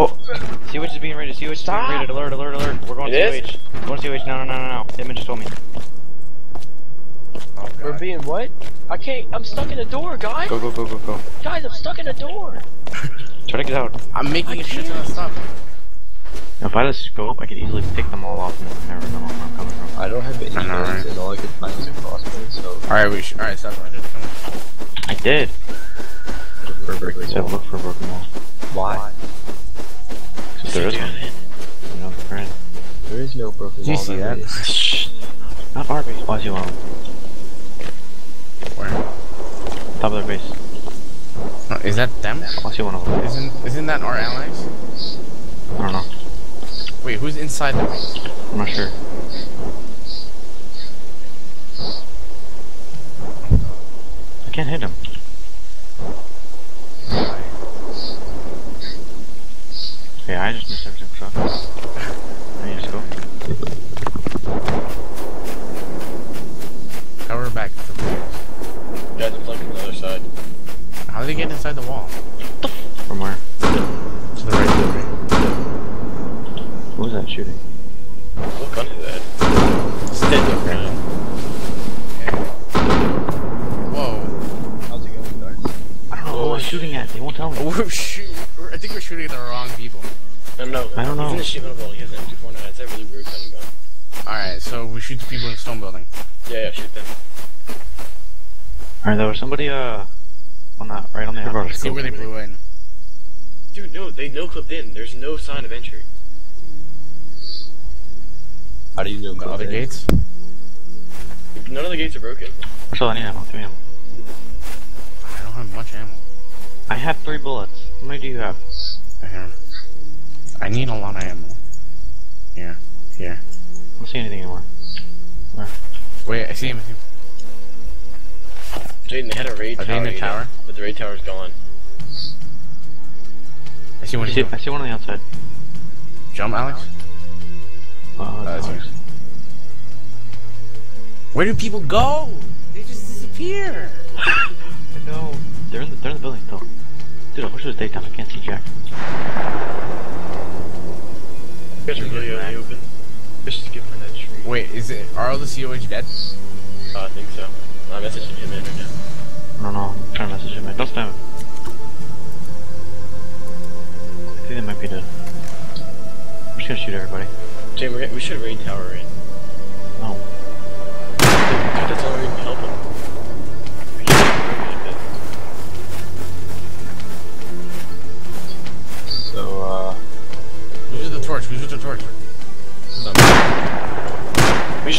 Oh, COH is being raided. COH is being raided. Alert, alert, alert. We're going It is? COH. We're going COH. No, no, no, no, no. Hitman just told me. oh We're being what? I can't. I'm stuck in a door, guys. Go, go, go, go, go. Guys, I'm stuck in a door. Try to get out. I'm making I a shit ton of can't. stuff. If I had a scope, I could easily pick them all off and never know where I'm coming from. I don't have any guns, right? and all I could find is a crossbow, so Alright, we should. Alright, stop. I did. for breaking So look for a broken wall. Not our base. Why is he on Where? top of their base? No, is that them? Why is he one of them? Isn't isn't that our allies? I don't know. Wait, who's inside the base? I'm not sure. I can't hit him. Okay, I just missed everything. So. at. They won't tell me. We're shoot. We're, I think we're shooting at the wrong people. No, no, no. I don't know. He's in the shipment wall. He has an M249. It's a really weird kind of gun. Alright, so we shoot the people in the stone building. Yeah, yeah, shoot them. Alright, there was somebody, uh, on that, right on the outside. Let's see where they blew in. Dude, no, they no clipped in. There's no sign of entry. How do you know The other Covenant? gates? None of the gates are broken. That's all I need ammo. Give me ammo. I don't have much ammo. I have three bullets. How many do you have? Here. I need a lot of ammo. Here. Here. I don't see anything anymore. Wait, I see him. I see him. Jaden, they had a raid Are they tower. in the you know. But the raid tower's gone. I see one. I see, I see one on the outside. Jump, Alex. Oh, that's uh, that's yours. Where do people go? They just disappear. I know. They're in the they're in the building still. Dude, I wish it was daytime. I can't see Jack. You guys are really out in the open. Let's just get behind that tree. Wait, is it? Are all the COH dead? Uh, I think so. I'm messaging him in right now. No, don't. I'm trying to message him. man. Don't spam him. I think they might be dead. I'm just gonna shoot everybody. Jaden, we're, we should raid tower in. No.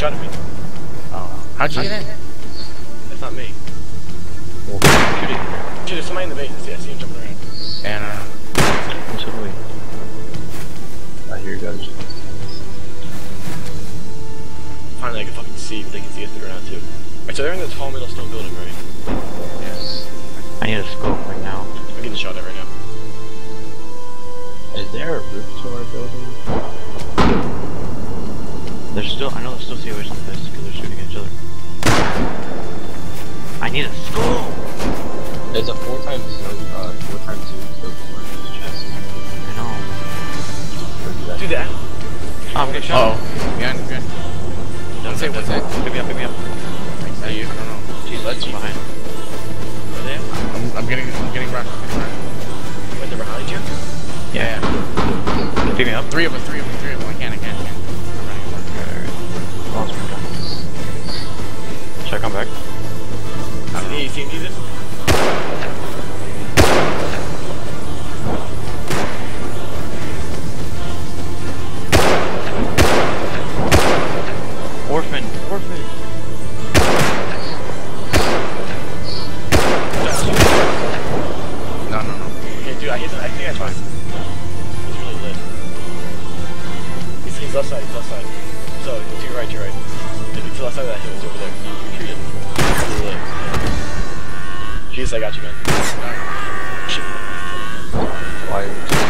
We shot him. Oh, how'd you get in? That's not me. well, Shoot it. Dude, there's somebody in the base. See, I see him jumping around. And uh, So do we. I hear you guys. Finally, I can fucking see, but they can see us through now too. Alright, so they're in the tall middle stone building, right? yes. I need a scope right now. I'm getting shot at right now. Is there a roof to our building? There's still, I know there's still COH on this because they're shooting at each other. I need a scope! There's a four times zoom, uh, four times zoom scope for this chest. I know. Do that. Oh, I'm getting Uh shot. oh. Behind, behind. What's it? What's it? Pick me up, pick me up. I see you. I don't know. Jeez, let's behind. Are they? I'm, I'm getting, I'm getting rushed. I'm getting rushed. Wait, they're behind you? Yeah. yeah. Pick me up. Three of them. Three of them. I see, see, see this? Orphan! Orphan! No, no, no. Okay, dude, I hit I think I tried. He's really lit. He's, he's left side, he's left side. Yes, I got you, man. Why?